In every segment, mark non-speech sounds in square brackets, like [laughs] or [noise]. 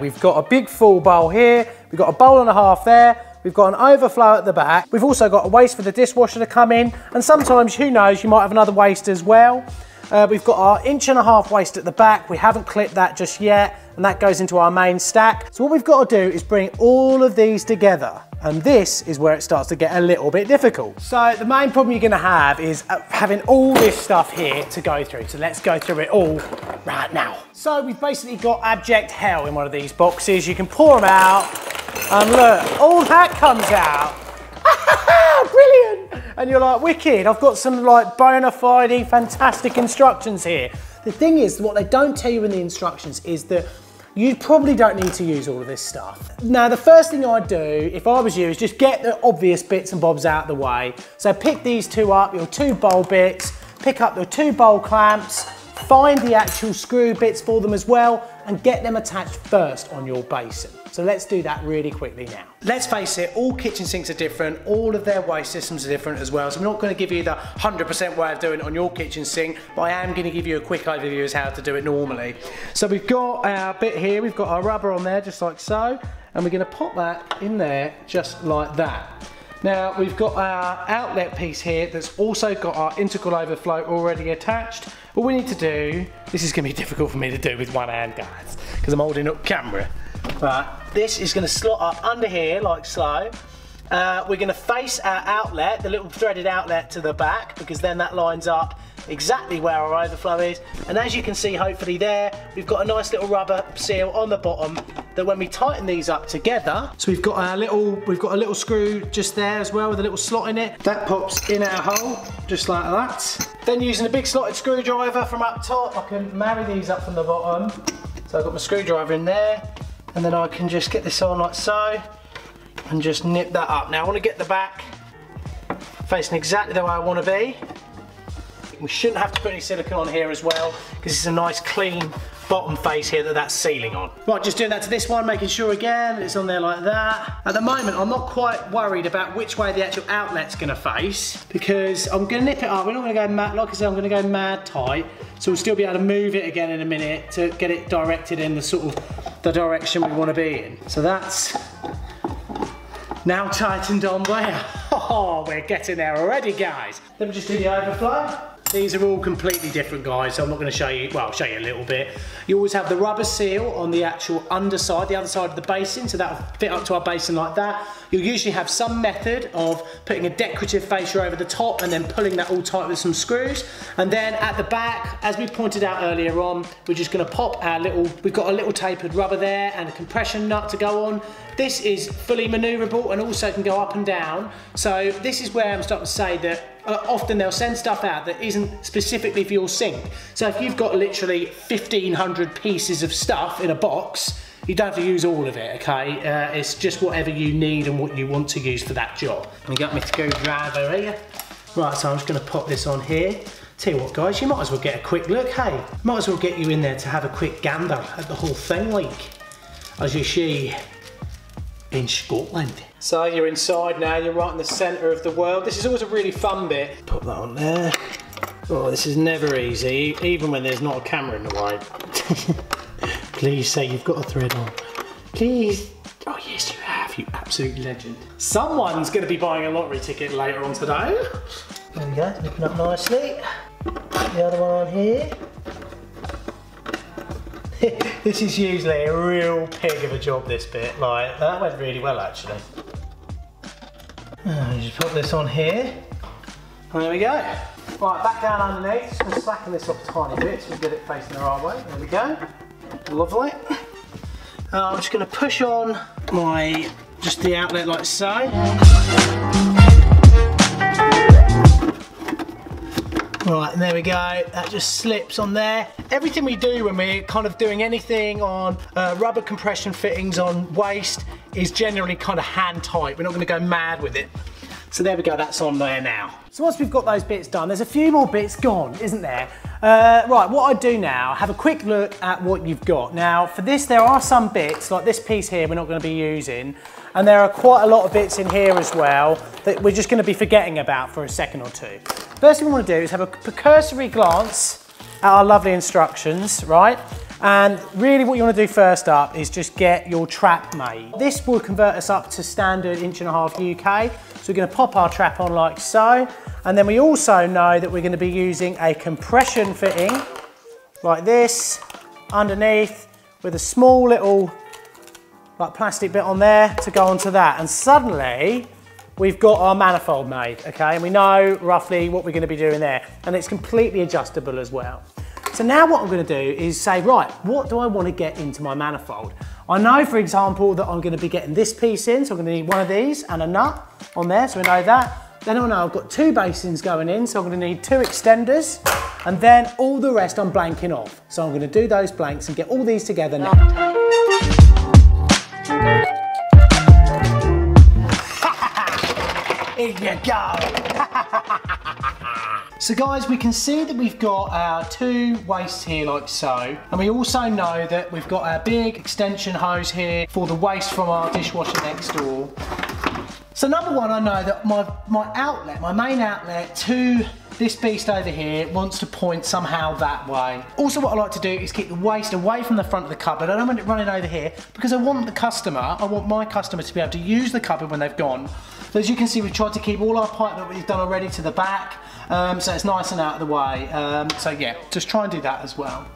We've got a big full bowl here, we've got a bowl and a half there, we've got an overflow at the back, we've also got a waste for the dishwasher to come in, and sometimes, who knows, you might have another waste as well. Uh, we've got our inch and a half waste at the back, we haven't clipped that just yet, and that goes into our main stack. So what we've got to do is bring all of these together. And this is where it starts to get a little bit difficult. So the main problem you're gonna have is uh, having all this stuff here to go through. So let's go through it all right now. So we've basically got abject hell in one of these boxes. You can pour them out and look, all that comes out. [laughs] Brilliant! And you're like, wicked, I've got some like bona fide, fantastic instructions here. The thing is, what they don't tell you in the instructions is that you probably don't need to use all of this stuff. Now, the first thing I'd do, if I was you, is just get the obvious bits and bobs out of the way. So pick these two up, your two bowl bits, pick up your two bowl clamps, find the actual screw bits for them as well, and get them attached first on your basin. So let's do that really quickly now. Let's face it, all kitchen sinks are different, all of their waste systems are different as well, so I'm not going to give you the 100% way of doing it on your kitchen sink, but I am going to give you a quick overview as how to do it normally. So we've got our bit here, we've got our rubber on there just like so, and we're going to pop that in there just like that. Now we've got our outlet piece here that's also got our integral overflow already attached. What we need to do, this is going to be [laughs] difficult for me to do with one hand guys, because I'm holding up camera. But this is going to slot up under here like so. Uh, we're going to face our outlet, the little threaded outlet to the back because then that lines up exactly where our overflow is. And as you can see hopefully there, we've got a nice little rubber seal on the bottom that when we tighten these up together, so we've got our little, we've got a little screw just there as well with a little slot in it. That pops in our hole, just like that. Then using a big slotted screwdriver from up top, I can marry these up from the bottom. So I've got my screwdriver in there, and then I can just get this on like so and just nip that up. Now I want to get the back facing exactly the way I want to be. We shouldn't have to put any silicone on here as well because it's a nice clean bottom face here that that's sealing on. Right, just doing that to this one, making sure again it's on there like that. At the moment, I'm not quite worried about which way the actual outlet's gonna face because I'm gonna nip it up. We're not gonna go mad, like I said, I'm gonna go mad tight. So we'll still be able to move it again in a minute to get it directed in the sort of the direction we wanna be in. So that's now tightened on there. [laughs] Oh, we're getting there already, guys. Let me just do the overflow. These are all completely different guys, so I'm not going to show you, well, I'll show you a little bit. You always have the rubber seal on the actual underside, the other side of the basin, so that'll fit up to our basin like that. You'll usually have some method of putting a decorative fascia over the top and then pulling that all tight with some screws. And then at the back, as we pointed out earlier on, we're just going to pop our little, we've got a little tapered rubber there and a compression nut to go on. This is fully maneuverable and also can go up and down. So this is where I'm starting to say that uh, often they'll send stuff out that isn't specifically for your sink. So if you've got literally 1500 pieces of stuff in a box, you don't have to use all of it, okay? Uh, it's just whatever you need and what you want to use for that job. We got my screwdriver here. Right, so I'm just gonna pop this on here. Tell you what guys, you might as well get a quick look, hey? Might as well get you in there to have a quick gander at the whole thing, like, as you see in Scotland. So you're inside now, you're right in the centre of the world. This is always a really fun bit. Put that on there. Oh, this is never easy, even when there's not a camera in the way. [laughs] Please say you've got a thread on. Please. Oh yes, you have, you absolute legend. Someone's gonna be buying a lottery ticket later on today. There we go, looking up nicely. The other one on here. [laughs] this is usually a real pig of a job, this bit. Like, that went really well, actually. Uh, just put this on here. And there we go. Right, back down underneath. Just to slacken this off a tiny bit so we get it facing the right way. There we go. Lovely. Uh, I'm just going to push on my, just the outlet like so. Right, and there we go. That just slips on there. Everything we do when we're kind of doing anything on uh, rubber compression fittings on waste is generally kind of hand tight. We're not gonna go mad with it. So there we go, that's on there now. So once we've got those bits done, there's a few more bits gone, isn't there? Uh, right, what I do now, have a quick look at what you've got. Now, for this, there are some bits, like this piece here, we're not gonna be using, and there are quite a lot of bits in here as well that we're just gonna be forgetting about for a second or two. First thing we want to do is have a cursory glance at our lovely instructions, right? And really what you wanna do first up is just get your trap made. This will convert us up to standard inch and a half UK. So we're gonna pop our trap on like so. And then we also know that we're gonna be using a compression fitting like this underneath with a small little like plastic bit on there to go onto that. And suddenly we've got our manifold made, okay? And we know roughly what we're gonna be doing there. And it's completely adjustable as well. So now what I'm gonna do is say, right, what do I wanna get into my manifold? I know, for example, that I'm gonna be getting this piece in, so I'm gonna need one of these and a nut on there, so we know that. Then I know I've got two basins going in, so I'm gonna need two extenders, and then all the rest I'm blanking off. So I'm gonna do those blanks and get all these together now. You go. [laughs] So guys, we can see that we've got our two wastes here like so. And we also know that we've got our big extension hose here for the waste from our dishwasher next door. So number one, I know that my, my outlet, my main outlet to this beast over here wants to point somehow that way. Also what I like to do is keep the waste away from the front of the cupboard. I don't want it running over here because I want the customer, I want my customer to be able to use the cupboard when they've gone. So as you can see, we've tried to keep all our pipe that we've done already to the back. Um, so it's nice and out of the way. Um, so yeah, just try and do that as well.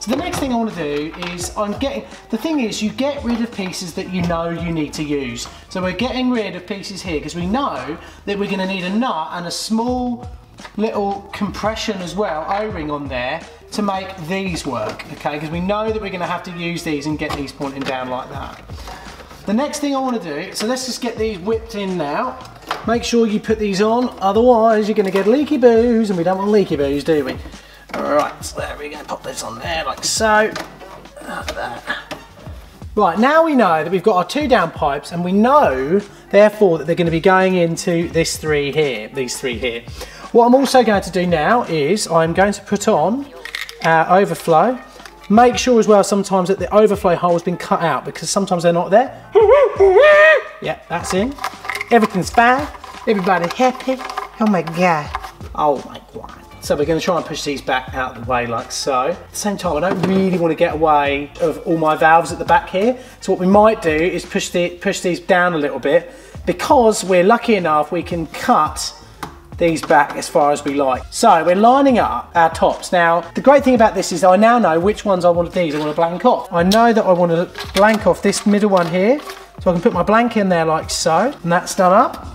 So the next thing I want to do is I'm getting, the thing is you get rid of pieces that you know you need to use. So we're getting rid of pieces here because we know that we're going to need a nut and a small little compression as well, O-ring on there to make these work, okay? Because we know that we're going to have to use these and get these pointing down like that. The next thing I want to do, so let's just get these whipped in now. Make sure you put these on, otherwise you're going to get leaky boos, and we don't want leaky boos, do we? Alright, so there we go, pop this on there like so. Right, now we know that we've got our two down pipes, and we know, therefore, that they're going to be going into this three here, these three here. What I'm also going to do now is I'm going to put on our overflow. Make sure as well sometimes that the overflow hole has been cut out because sometimes they're not there. [laughs] yeah, that's in. Everything's fine. Everybody happy. Oh my God. Oh my God. So we're going to try and push these back out of the way like so. At the same time, I don't really want to get away of all my valves at the back here. So what we might do is push, the, push these down a little bit because we're lucky enough we can cut these back as far as we like. So we're lining up our tops. Now, the great thing about this is I now know which ones I want these I want to blank off. I know that I want to blank off this middle one here so I can put my blank in there like so, and that's done up.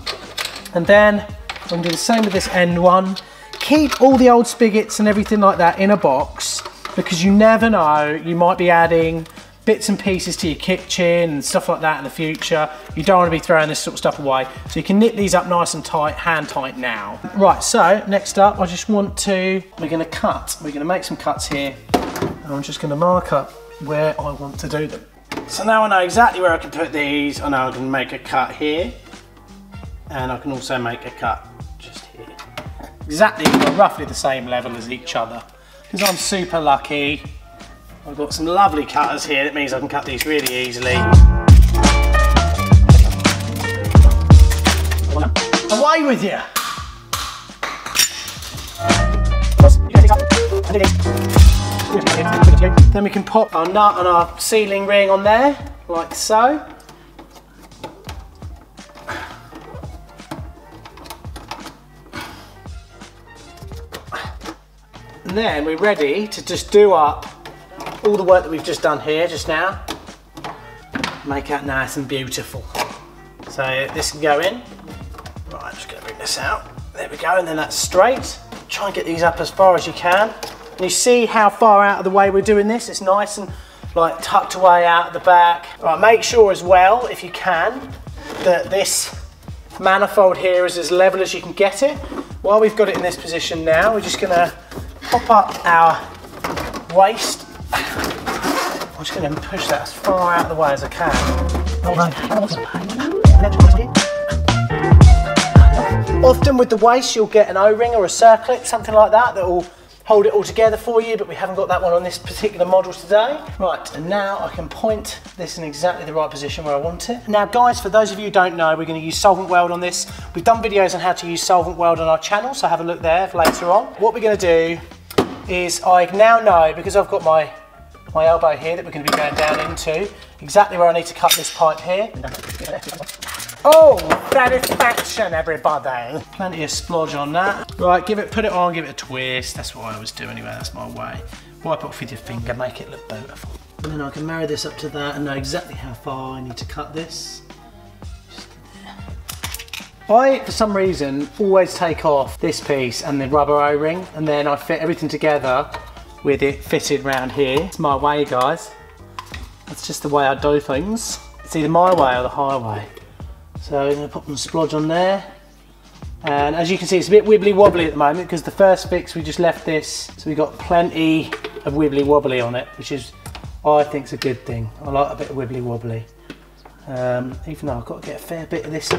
And then I'm gonna do the same with this end one. Keep all the old spigots and everything like that in a box because you never know, you might be adding bits and pieces to your kitchen and stuff like that in the future. You don't want to be throwing this sort of stuff away. So you can knit these up nice and tight, hand tight now. Right, so next up, I just want to, we're gonna cut. We're gonna make some cuts here. And I'm just gonna mark up where I want to do them. So now I know exactly where I can put these. I know I can make a cut here and I can also make a cut just here. Exactly, roughly the same level as each other. Because I'm super lucky. I've got some lovely cutters here. That means I can cut these really easily. Away with you! Then we can pop our nut and our sealing ring on there, like so. And then we're ready to just do up all the work that we've just done here just now. Make that nice and beautiful. So this can go in. Right, I'm just gonna bring this out. There we go, and then that's straight. Try and get these up as far as you can. And you see how far out of the way we're doing this? It's nice and like tucked away out the back. Right, make sure as well, if you can, that this manifold here is as level as you can get it. While we've got it in this position now, we're just gonna pop up our waste. I'm just gonna push that as far out of the way as I can. Often with the waste you'll get an O-ring or a circlip, something like that, that will hold it all together for you, but we haven't got that one on this particular model today. Right, and now I can point this in exactly the right position where I want it. Now guys, for those of you who don't know, we're gonna use solvent weld on this. We've done videos on how to use solvent weld on our channel, so have a look there for later on. What we're gonna do is I now know, because I've got my my elbow here that we're going to be going down into. Exactly where I need to cut this pipe here. [laughs] Oh, satisfaction, everybody. Plenty of splodge on that. Right, give it, put it on, give it a twist. That's what I always do anyway, that's my way. Wipe it off with your finger, make it look beautiful. And then I can marry this up to that and know exactly how far I need to cut this. I, for some reason, always take off this piece and the rubber O-ring and then I fit everything together with it fitted round here. It's my way, guys. That's just the way I do things. It's either my way or the highway. So I'm going to put some splodge on there. And as you can see, it's a bit wibbly wobbly at the moment because the first fix we just left this, so we got plenty of wibbly wobbly on it, which is, I think, is a good thing. I like a bit of wibbly wobbly. Um, even though I've got to get a fair bit of this,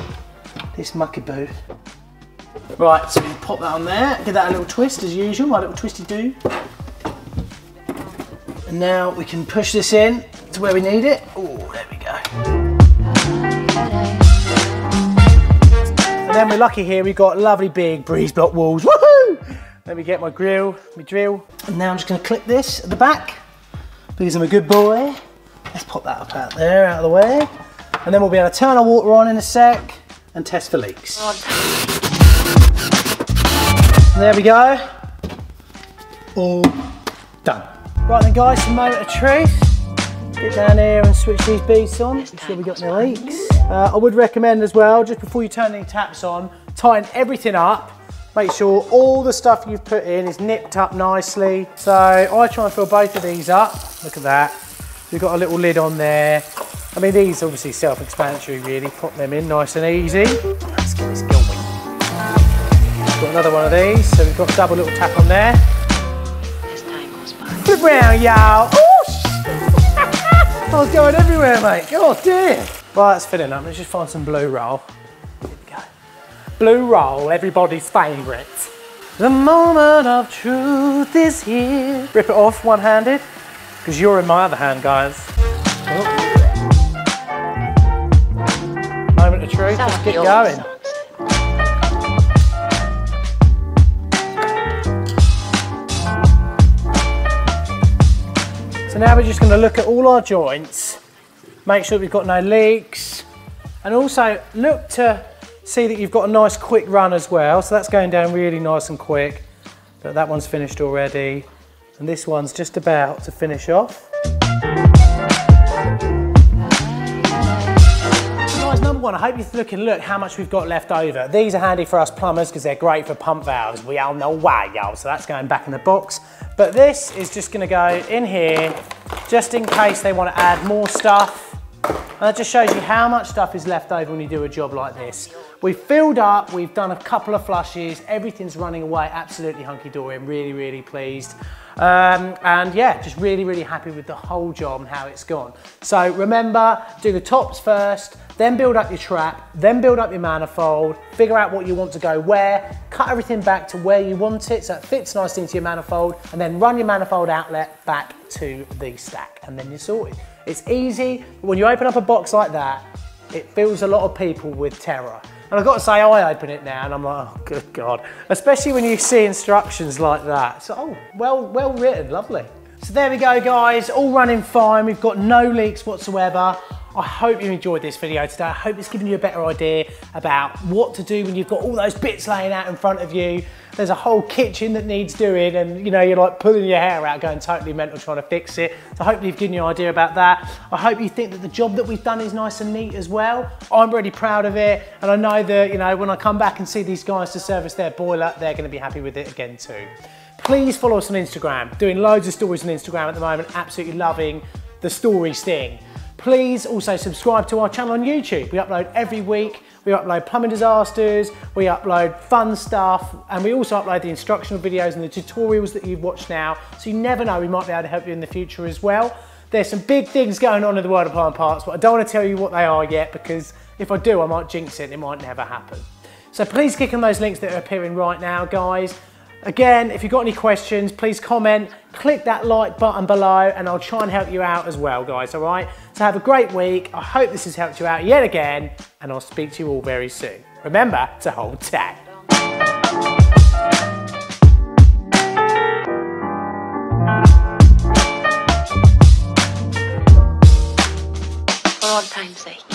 this mucky boo. Right, so we pop that on there, give that a little twist as usual, my little twisty do. And now we can push this in to where we need it. Oh, there we go. And then we're lucky here, we've got lovely big breeze block walls. Woohoo! Let me get my grill, my drill. And now I'm just gonna clip this at the back because I'm a good boy. Let's pop that up out there, out of the way. And then we'll be able to turn our water on in a sec and test for leaks. There we go. All done. Right then guys, some moment of truth. Get down here and switch these beads on, make sure we got no leaks. Uh, I would recommend as well, just before you turn any taps on, tighten everything up. Make sure all the stuff you've put in is nipped up nicely. So I try and fill both of these up. Look at that. We've got a little lid on there. I mean, these obviously self-explanatory really. Pop them in nice and easy. Let's get this going. Got another one of these. So we've got double little tap on there. Round, y'all. I was [laughs] going everywhere, mate. Oh dear. Right, that's filling up. Let's just find some blue roll. Here we go. Blue roll, everybody's favourite. The moment of truth is here. Rip it off one-handed, because you're in my other hand, guys. Oh. Moment of truth, let's get going. So now we're just going to look at all our joints Make sure we've got no leaks. And also look to see that you've got a nice quick run as well. So that's going down really nice and quick. But that one's finished already. And this one's just about to finish off. One, I hope you're looking, look how much we've got left over. These are handy for us plumbers because they're great for pump valves. We all know why, y'all. So that's going back in the box. But this is just gonna go in here, just in case they want to add more stuff and that just shows you how much stuff is left over when you do a job like this. We've filled up, we've done a couple of flushes, everything's running away absolutely hunky-dory. I'm really, really pleased. Um, and yeah, just really, really happy with the whole job and how it's gone. So remember, do the tops first, then build up your trap, then build up your manifold, figure out what you want to go where, cut everything back to where you want it so it fits nicely into your manifold, and then run your manifold outlet back to the stack, and then you're sorted. It's easy, but when you open up a box like that, it fills a lot of people with terror. And I've got to say, I open it now and I'm like, oh, good God. Especially when you see instructions like that. So, oh, well, well written, lovely. So there we go, guys, all running fine. We've got no leaks whatsoever. I hope you enjoyed this video today. I hope it's given you a better idea about what to do when you've got all those bits laying out in front of you. There's a whole kitchen that needs doing and you know, you're like pulling your hair out going totally mental trying to fix it. So hopefully you've given you an idea about that. I hope you think that the job that we've done is nice and neat as well. I'm really proud of it and I know that, you know, when I come back and see these guys to service their boiler, they're gonna be happy with it again too. Please follow us on Instagram. Doing loads of stories on Instagram at the moment, absolutely loving the story sting. Please also subscribe to our channel on YouTube. We upload every week. We upload plumbing disasters, we upload fun stuff, and we also upload the instructional videos and the tutorials that you've watched now. So you never know, we might be able to help you in the future as well. There's some big things going on in the world of plumberparts, but I don't want to tell you what they are yet because if I do, I might jinx it and it might never happen. So please click on those links that are appearing right now, guys. Again, if you've got any questions, please comment, click that like button below, and I'll try and help you out as well, guys, all right? So have a great week. I hope this has helped you out yet again, and I'll speak to you all very soon. Remember to hold tight. God's time's sake.